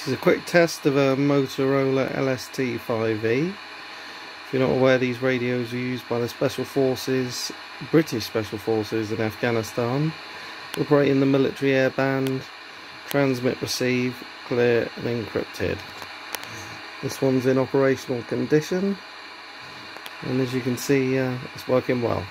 This is a quick test of a Motorola LST5E. If you're not aware, these radios are used by the Special Forces, British Special Forces in Afghanistan. operating the military air band, transmit, receive, clear and encrypted. This one's in operational condition and as you can see uh, it's working well.